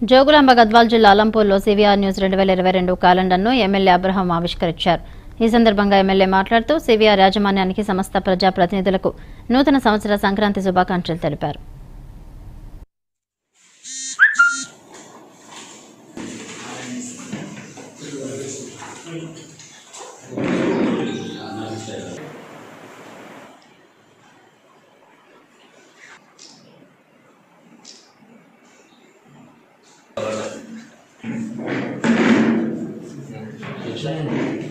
జోగులాంబ గద్వాల్ జిల్లా అలంపూర్లో CVR news రెండు వేల ఇరవై రెండు క్యాలెండర్ను ఎమ్మెల్యే అబ్రహం ఆవిష్కరించారు. ఈ సందర్భంగా ఎమ్మెల్యే మాట్లాడుతూ సివిఆర్ యాజమాన్యానికి సమస్త ప్రజా ప్రతినిధులకు నూతన సంవత్సర సంక్రాంతి శుభాకాంక్షలు తెలిపారు. Thank understanding.